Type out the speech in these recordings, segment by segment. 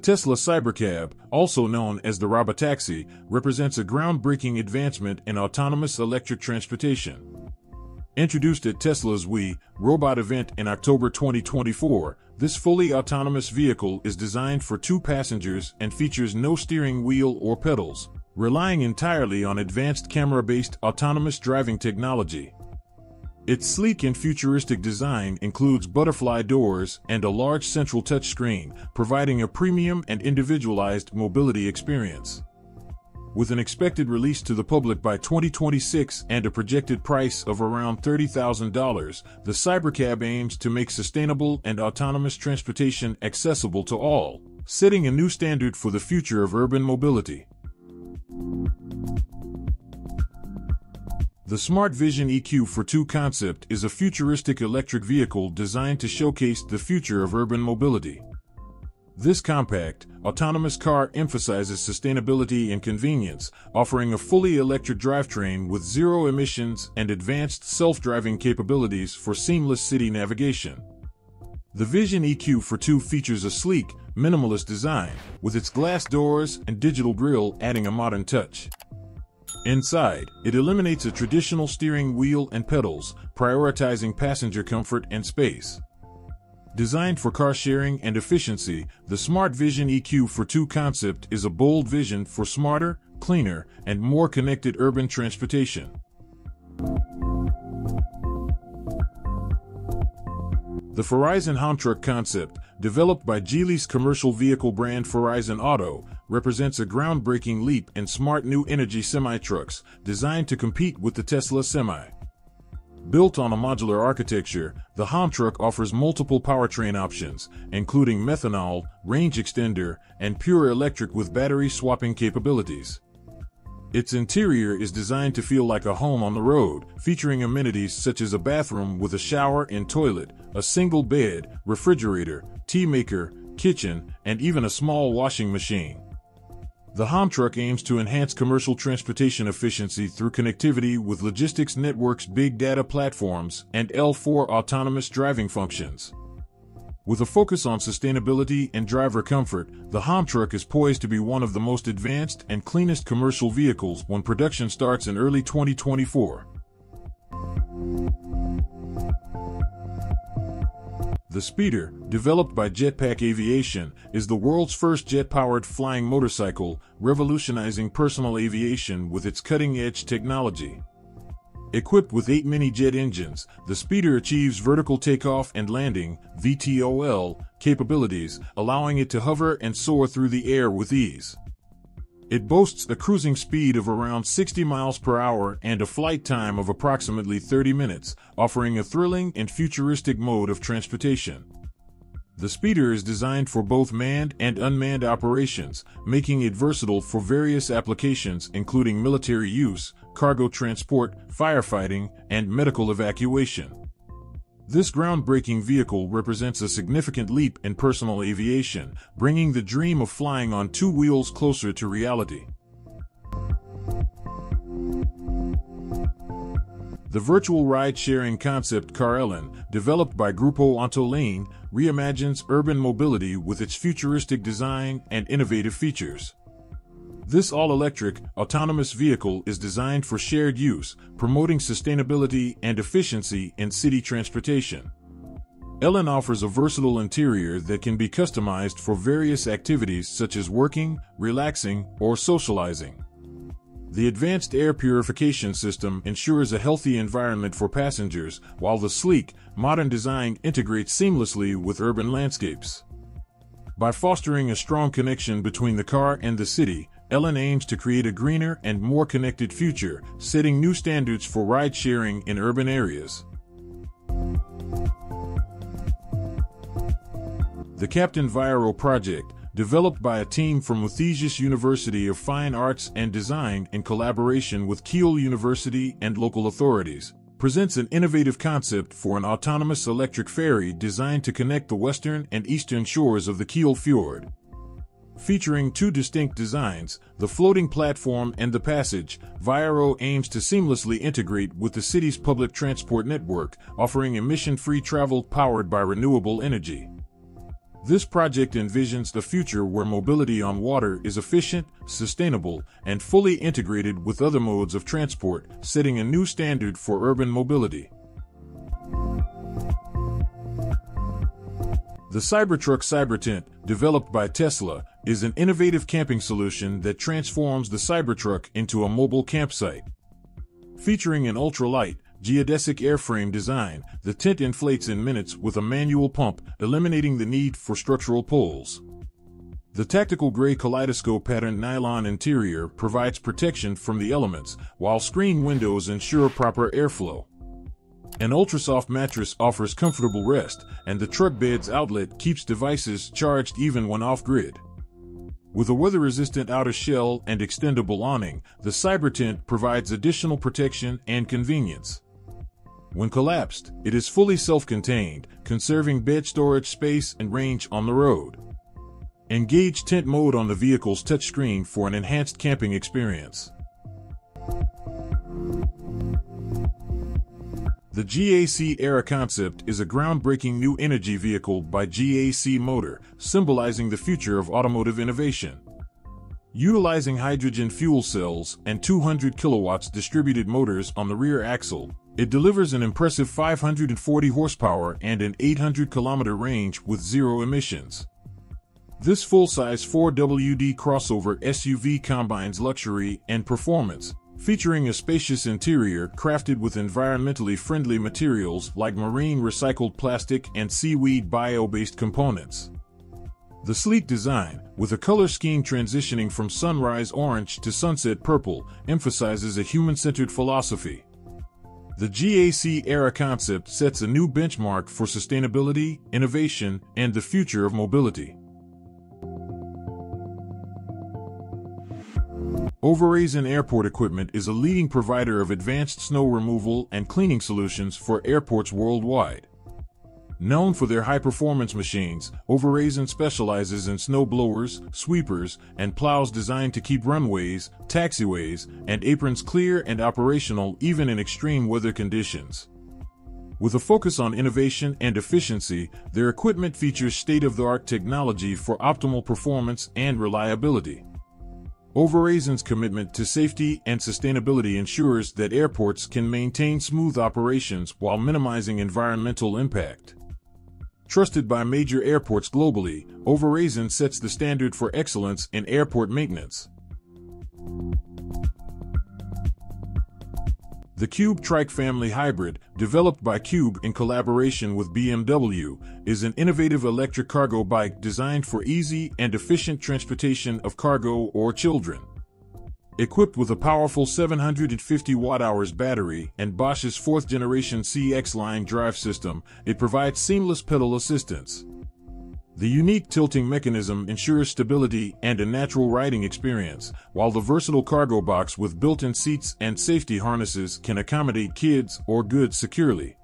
The Tesla Cybercab, also known as the Robotaxi, represents a groundbreaking advancement in autonomous electric transportation. Introduced at Tesla's We Robot event in October 2024, this fully autonomous vehicle is designed for two passengers and features no steering wheel or pedals, relying entirely on advanced camera-based autonomous driving technology. Its sleek and futuristic design includes butterfly doors and a large central touchscreen, providing a premium and individualized mobility experience. With an expected release to the public by 2026 and a projected price of around $30,000, the Cybercab aims to make sustainable and autonomous transportation accessible to all, setting a new standard for the future of urban mobility. The Smart Vision EQ fortwo concept is a futuristic electric vehicle designed to showcase the future of urban mobility. This compact, autonomous car emphasizes sustainability and convenience, offering a fully electric drivetrain with zero emissions and advanced self-driving capabilities for seamless city navigation. The Vision EQ fortwo features a sleek, minimalist design, with its glass doors and digital grille adding a modern touch. Inside, it eliminates a traditional steering wheel and pedals, prioritizing passenger comfort and space. Designed for car sharing and efficiency, the Smart Vision EQ fortwo concept is a bold vision for smarter, cleaner, and more connected urban transportation. The Farizon Homtruck concept, developed by Geely's commercial vehicle brand Farizon Auto, represents a groundbreaking leap in smart new energy semi-trucks designed to compete with the Tesla Semi. Built on a modular architecture, the Homtruck offers multiple powertrain options, including methanol, range extender, and pure electric with battery swapping capabilities. Its interior is designed to feel like a home on the road, featuring amenities such as a bathroom with a shower and toilet, a single bed, refrigerator, tea maker, kitchen, and even a small washing machine. The Homtruck aims to enhance commercial transportation efficiency through connectivity with Logistics Network's big data platforms and L4 autonomous driving functions. With a focus on sustainability and driver comfort, the Homtruck is poised to be one of the most advanced and cleanest commercial vehicles when production starts in early 2024. The Speeder, developed by Jetpack Aviation, is the world's first jet-powered flying motorcycle, revolutionizing personal aviation with its cutting-edge technology. Equipped with eight mini-jet engines, the Speeder achieves vertical takeoff and landing (VTOL) capabilities, allowing it to hover and soar through the air with ease. It boasts a cruising speed of around 60 miles per hour and a flight time of approximately 30 minutes, offering a thrilling and futuristic mode of transportation. The speeder is designed for both manned and unmanned operations, making it versatile for various applications including military use, cargo transport, firefighting, and medical evacuation. This groundbreaking vehicle represents a significant leap in personal aviation, bringing the dream of flying on two wheels closer to reality. The virtual ride-sharing concept Car-ELIN, developed by Grupo Antolin, reimagines urban mobility with its futuristic design and innovative features. This all-electric, autonomous vehicle is designed for shared use, promoting sustainability and efficiency in city transportation. ELIN offers a versatile interior that can be customized for various activities such as working, relaxing, or socializing. The advanced air purification system ensures a healthy environment for passengers, while the sleek, modern design integrates seamlessly with urban landscapes. By fostering a strong connection between the car and the city, ELIN aims to create a greener and more connected future, setting new standards for ride sharing in urban areas. The Captain Vaiaro project, developed by a team from Muthesius University of Fine Arts and Design in collaboration with Kiel University and local authorities, presents an innovative concept for an autonomous electric ferry designed to connect the western and eastern shores of the Kiel Fjord. Featuring two distinct designs, the floating platform and the passage, Vaiaro aims to seamlessly integrate with the city's public transport network, offering emission-free travel powered by renewable energy. This project envisions the future where mobility on water is efficient, sustainable, and fully integrated with other modes of transport, setting a new standard for urban mobility. The Cybertruck Cybertent, developed by Tesla, is an innovative camping solution that transforms the Cybertruck into a mobile campsite. Featuring an ultralight, geodesic airframe design, the tent inflates in minutes with a manual pump, eliminating the need for structural poles. The tactical gray kaleidoscope patterned nylon interior provides protection from the elements, while screen windows ensure proper airflow. An ultrasoft mattress offers comfortable rest, and the truck bed's outlet keeps devices charged even when off grid. With a weather-resistant outer shell and extendable awning, the Cybertent provides additional protection and convenience. When collapsed, it is fully self-contained, conserving bed storage space and range on the road. Engage tent mode on the vehicle's touchscreen for an enhanced camping experience. The GAC Era concept is a groundbreaking new energy vehicle by GAC Motor, symbolizing the future of automotive innovation. Utilizing hydrogen fuel cells and 200 kilowatts distributed motors on the rear axle, it delivers an impressive 540 horsepower and an 800 kilometer range with zero emissions. This full-size 4WD crossover SUV combines luxury and performance, featuring a spacious interior crafted with environmentally friendly materials like marine recycled plastic and seaweed bio-based components. The sleek design, with a color scheme transitioning from sunrise orange to sunset purple, emphasizes a human-centered philosophy. The GAC era concept sets a new benchmark for sustainability, innovation, and the future of mobility. Øveraasen Airport Equipment is a leading provider of advanced snow removal and cleaning solutions for airports worldwide. Known for their high-performance machines, Øveraasen specializes in snow blowers, sweepers, and plows designed to keep runways, taxiways, and aprons clear and operational even in extreme weather conditions. With a focus on innovation and efficiency, their equipment features state-of-the-art technology for optimal performance and reliability. Øveraasen's commitment to safety and sustainability ensures that airports can maintain smooth operations while minimizing environmental impact. Trusted by major airports globally, Øveraasen sets the standard for excellence in airport maintenance. The Cube Trike Family Hybrid, developed by Cube in collaboration with BMW, is an innovative electric cargo bike designed for easy and efficient transportation of cargo or children. Equipped with a powerful 750 watt-hours battery and Bosch's fourth generation CX line drive system, it provides seamless pedal assistance. The unique tilting mechanism ensures stability and a natural riding experience, while the versatile cargo box with built-in seats and safety harnesses can accommodate kids or goods securely.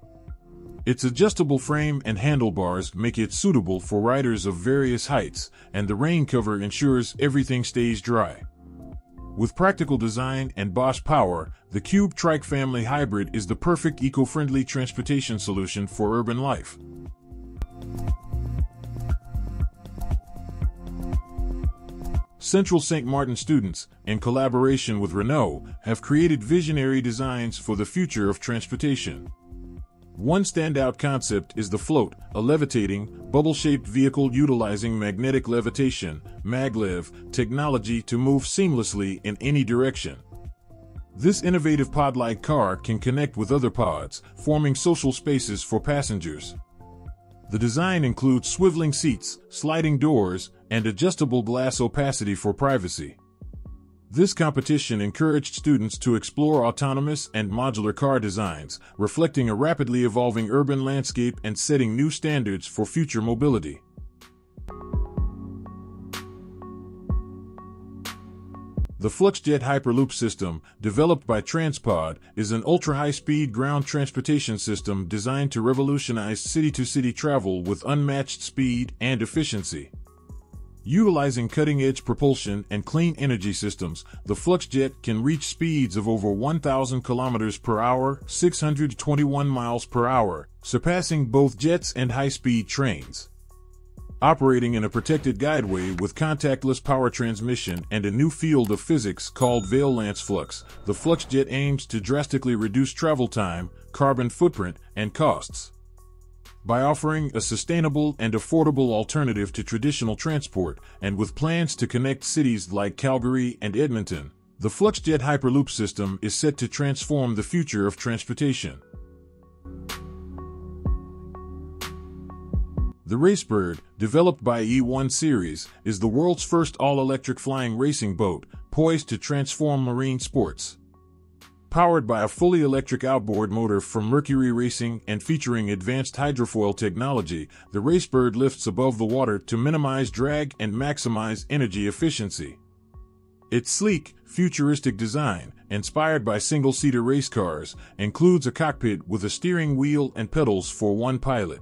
Its adjustable frame and handlebars make it suitable for riders of various heights, and the rain cover ensures everything stays dry. With practical design and Bosch power, the Cube Trike Family Hybrid is the perfect eco-friendly transportation solution for urban life. Central St. Martin students, in collaboration with Renault, have created visionary designs for the future of transportation. One standout concept is the float, a levitating, bubble-shaped vehicle utilizing magnetic levitation, maglev, technology to move seamlessly in any direction. This innovative pod-like car can connect with other pods, forming social spaces for passengers. The design includes swiveling seats, sliding doors, and adjustable glass opacity for privacy. This competition encouraged students to explore autonomous and modular car designs, reflecting a rapidly evolving urban landscape and setting new standards for future mobility. The FluxJet Hyperloop system, developed by TransPod, is an ultra-high-speed ground transportation system designed to revolutionize city-to-city travel with unmatched speed and efficiency. Utilizing cutting-edge propulsion and clean energy systems, the FluxJet can reach speeds of over 1,000 kilometers per hour, 621 miles per hour, surpassing both jets and high-speed trains. Operating in a protected guideway with contactless power transmission and a new field of physics called veillance flux, the FluxJet aims to drastically reduce travel time, carbon footprint, and costs. By offering a sustainable and affordable alternative to traditional transport, and with plans to connect cities like Calgary and Edmonton, the FluxJet Hyperloop system is set to transform the future of transportation. The Racebird, developed by E1 Series, is the world's first all-electric flying racing boat, poised to transform marine sports. Powered by a fully electric outboard motor from Mercury Racing and featuring advanced hydrofoil technology, the Racebird lifts above the water to minimize drag and maximize energy efficiency. Its sleek, futuristic design, inspired by single-seater race cars, includes a cockpit with a steering wheel and pedals for one pilot.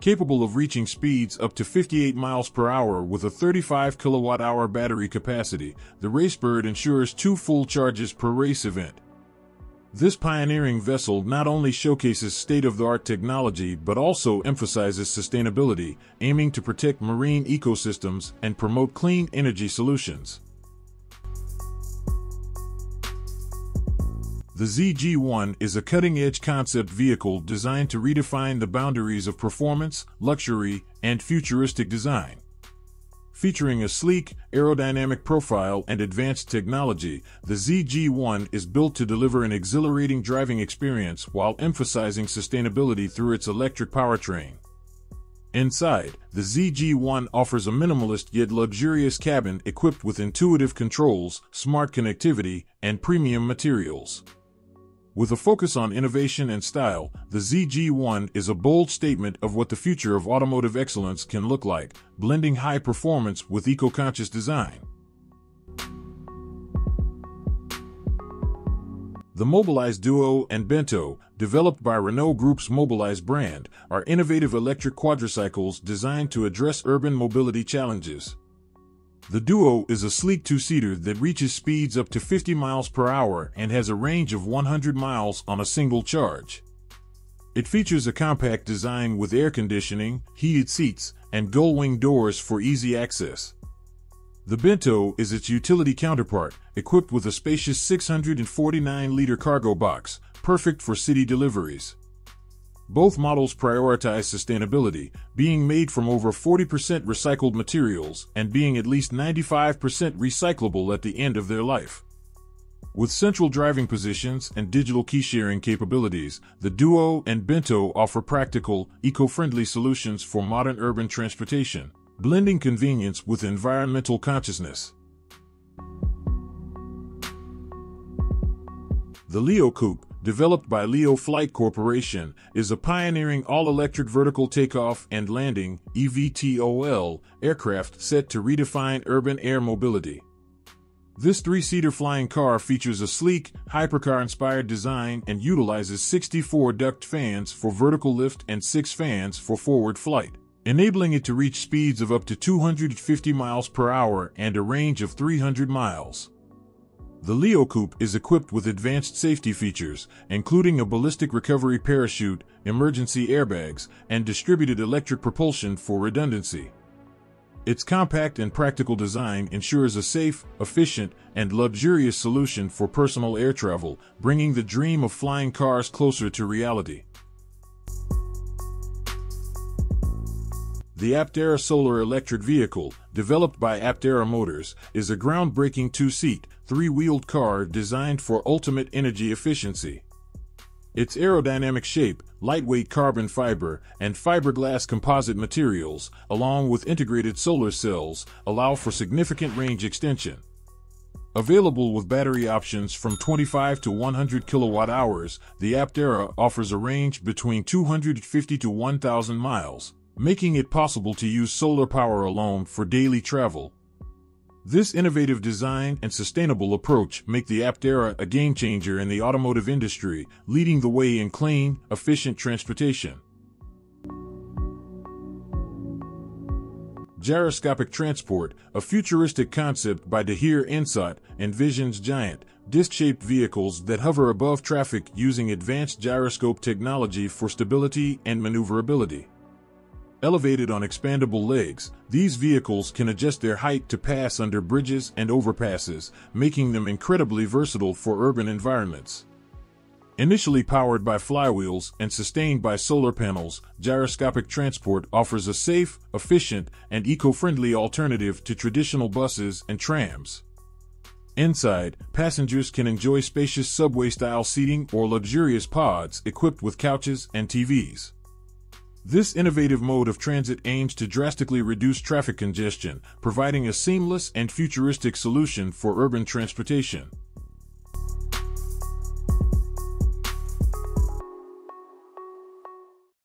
Capable of reaching speeds up to 58 miles per hour with a 35 kilowatt hour battery capacity, the Racebird ensures two full charges per race event. This pioneering vessel not only showcases state-of-the-art technology but also emphasizes sustainability, aiming to protect marine ecosystems and promote clean energy solutions. The ZG1 is a cutting-edge concept vehicle designed to redefine the boundaries of performance, luxury, and futuristic design. Featuring a sleek, aerodynamic profile and advanced technology, the ZG1 is built to deliver an exhilarating driving experience while emphasizing sustainability through its electric powertrain. Inside, the ZG1 offers a minimalist yet luxurious cabin equipped with intuitive controls, smart connectivity, and premium materials. With a focus on innovation and style, the ZG1 is a bold statement of what the future of automotive excellence can look like, blending high performance with eco-conscious design. The Mobilize Duo and Bento, developed by Renault Group's Mobilize brand, are innovative electric quadricycles designed to address urban mobility challenges. The Duo is a sleek two-seater that reaches speeds up to 50 miles per hour and has a range of 100 miles on a single charge. It features a compact design with air conditioning, heated seats, and gull-wing doors for easy access. The Bento is its utility counterpart, equipped with a spacious 649-liter cargo box, perfect for city deliveries. Both models prioritize sustainability, being made from over 40% recycled materials and being at least 95% recyclable at the end of their life. With central driving positions and digital key sharing capabilities, the Duo and Bento offer practical, eco-friendly solutions for modern urban transportation, blending convenience with environmental consciousness. The Leo Coupe, developed by Leo Flight Corporation, is a pioneering all-electric vertical takeoff and landing (eVTOL) aircraft set to redefine urban air mobility. This three-seater flying car features a sleek, hypercar-inspired design and utilizes 64 duct fans for vertical lift and 6 fans for forward flight, enabling it to reach speeds of up to 250 miles per hour and a range of 300 miles. The Leo Coupe is equipped with advanced safety features, including a ballistic recovery parachute, emergency airbags, and distributed electric propulsion for redundancy. Its compact and practical design ensures a safe, efficient, and luxurious solution for personal air travel, bringing the dream of flying cars closer to reality. The Aptera Solar Electric Vehicle, developed by Aptera Motors, is a groundbreaking two-seat, three-wheeled car designed for ultimate energy efficiency. Its aerodynamic shape, lightweight carbon fiber, and fiberglass composite materials, along with integrated solar cells, allow for significant range extension. Available with battery options from 25 to 100 kilowatt hours, the Aptera offers a range between 250 to 1,000 miles making it possible to use solar power alone for daily travel. This innovative design and sustainable approach make the Aptera a game changer in the automotive industry, leading the way in clean, efficient transportation. Gyroscopic transport, a futuristic concept by Dahir Insaat, envisions giant, disc-shaped vehicles that hover above traffic using advanced gyroscope technology for stability and maneuverability. Elevated on expandable legs, these vehicles can adjust their height to pass under bridges and overpasses, making them incredibly versatile for urban environments. Initially powered by flywheels and sustained by solar panels, gyroscopic transport offers a safe, efficient, and eco-friendly alternative to traditional buses and trams. Inside, passengers can enjoy spacious subway-style seating or luxurious pods equipped with couches and TVs. This innovative mode of transit aims to drastically reduce traffic congestion, providing a seamless and futuristic solution for urban transportation.